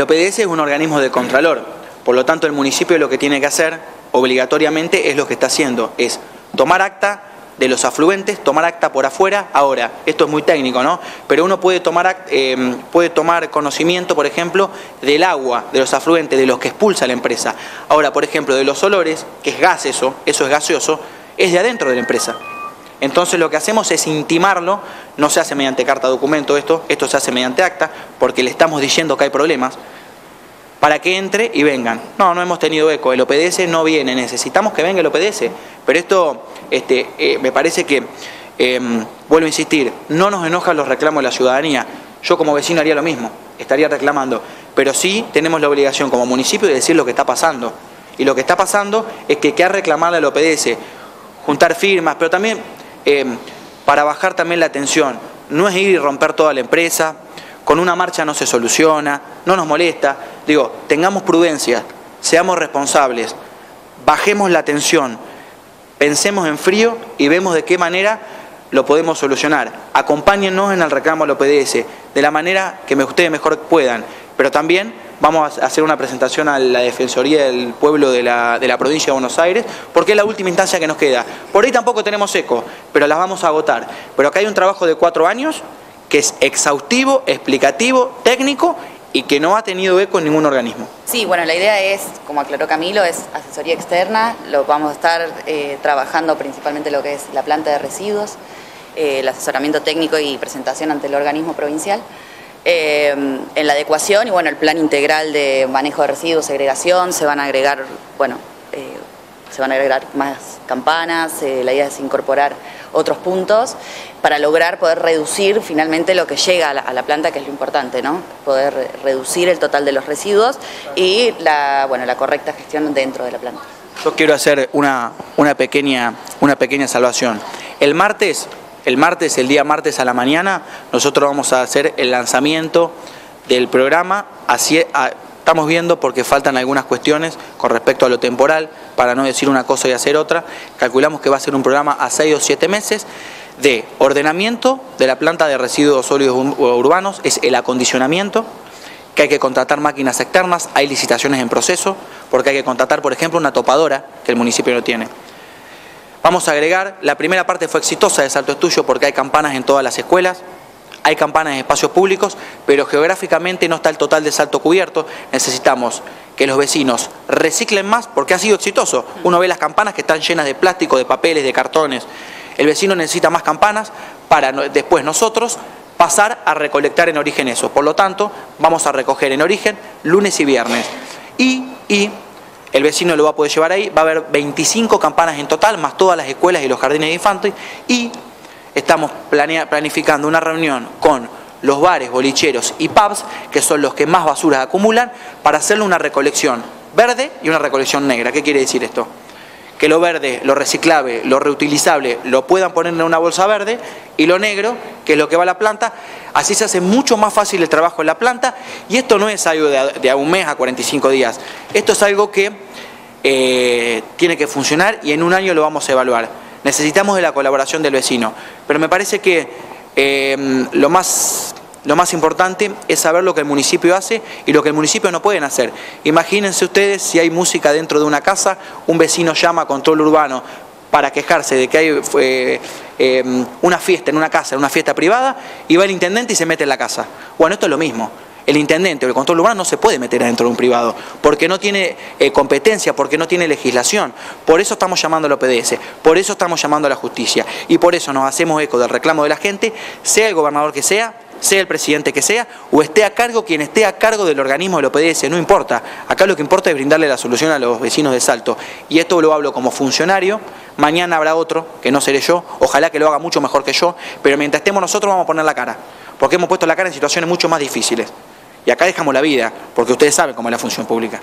El OPDS es un organismo de contralor, por lo tanto el municipio lo que tiene que hacer obligatoriamente es lo que está haciendo, es tomar acta de los afluentes, tomar acta por afuera. Ahora, esto es muy técnico, ¿no? Pero uno puede tomar, eh, puede tomar conocimiento, por ejemplo, del agua, de los afluentes, de los que expulsa la empresa. Ahora, por ejemplo, de los olores, que es gas eso, eso es gaseoso, es de adentro de la empresa. Entonces lo que hacemos es intimarlo, no se hace mediante carta documento esto, esto se hace mediante acta, porque le estamos diciendo que hay problemas para que entre y vengan. No, no hemos tenido eco, el OPDS no viene, necesitamos que venga el OPDS, pero esto este, eh, me parece que, em, vuelvo a insistir, no nos enojan los reclamos de la ciudadanía, yo como vecino haría lo mismo, estaría reclamando, pero sí tenemos la obligación como municipio de decir lo que está pasando, y lo que está pasando es que hay que reclamarle al OPDS, juntar firmas, pero también em, para bajar también la tensión, no es ir y romper toda la empresa, con una marcha no se soluciona, no nos molesta. Digo, tengamos prudencia, seamos responsables, bajemos la tensión, pensemos en frío y vemos de qué manera lo podemos solucionar. Acompáñennos en el reclamo al OPDS de la manera que ustedes mejor puedan, pero también vamos a hacer una presentación a la Defensoría del Pueblo de la, de la provincia de Buenos Aires, porque es la última instancia que nos queda. Por ahí tampoco tenemos eco, pero las vamos a agotar. Pero acá hay un trabajo de cuatro años que es exhaustivo, explicativo, técnico y que no ha tenido eco en ningún organismo. Sí, bueno, la idea es, como aclaró Camilo, es asesoría externa, lo vamos a estar eh, trabajando principalmente lo que es la planta de residuos, eh, el asesoramiento técnico y presentación ante el organismo provincial, eh, en la adecuación y bueno, el plan integral de manejo de residuos, segregación, se van a agregar, bueno, se van a agregar más campanas, la idea es incorporar otros puntos para lograr poder reducir finalmente lo que llega a la, planta, que es lo importante, ¿no? Poder reducir el total de los residuos y la, bueno, la correcta gestión dentro de la planta. Yo quiero hacer una, una, pequeña, una pequeña salvación. El martes, el martes, el día martes a la mañana, nosotros vamos a hacer el lanzamiento del programa. Así, estamos viendo porque faltan algunas cuestiones con respecto a lo temporal, para no decir una cosa y hacer otra. Calculamos que va a ser un programa a seis o siete meses de ordenamiento de la planta de residuos sólidos urbanos, es el acondicionamiento, que hay que contratar máquinas externas, hay licitaciones en proceso, porque hay que contratar, por ejemplo, una topadora que el municipio no tiene. Vamos a agregar, la primera parte fue exitosa de Salto Estudio porque hay campanas en todas las escuelas, hay campanas en espacios públicos, pero geográficamente no está el total de salto cubierto. Necesitamos que los vecinos reciclen más porque ha sido exitoso. Uno ve las campanas que están llenas de plástico, de papeles, de cartones. El vecino necesita más campanas para después nosotros pasar a recolectar en origen eso. Por lo tanto, vamos a recoger en origen lunes y viernes. Y, y el vecino lo va a poder llevar ahí, va a haber 25 campanas en total, más todas las escuelas y los jardines de infantes, y estamos planificando una reunión con los bares, bolicheros y pubs, que son los que más basuras acumulan, para hacerle una recolección verde y una recolección negra. ¿Qué quiere decir esto? Que lo verde, lo reciclable, lo reutilizable, lo puedan poner en una bolsa verde y lo negro, que es lo que va a la planta, así se hace mucho más fácil el trabajo en la planta y esto no es algo de, a un mes a 45 días, esto es algo que eh, tiene que funcionar y en un año lo vamos a evaluar. Necesitamos de la colaboración del vecino, pero me parece que eh, lo más lo más importante es saber lo que el municipio hace y lo que el municipio no pueden hacer. Imagínense ustedes si hay música dentro de una casa, un vecino llama a control urbano para quejarse de que hay eh, una fiesta en una casa, en una fiesta privada, y va el intendente y se mete en la casa. Bueno, esto es lo mismo. El intendente o el control urbano no se puede meter adentro de un privado, porque no tiene eh, competencia, porque no tiene legislación. Por eso estamos llamando al OPDS, por eso estamos llamando a la justicia, y por eso nos hacemos eco del reclamo de la gente, sea el gobernador que sea, sea el presidente que sea, o esté a cargo quien esté a cargo del organismo del OPDS, no importa. Acá lo que importa es brindarle la solución a los vecinos de Salto. Y esto lo hablo como funcionario, mañana habrá otro, que no seré yo, ojalá que lo haga mucho mejor que yo, pero mientras estemos nosotros vamos a poner la cara, porque hemos puesto la cara en situaciones mucho más difíciles. Y acá dejamos la vida, porque ustedes saben cómo es la función pública.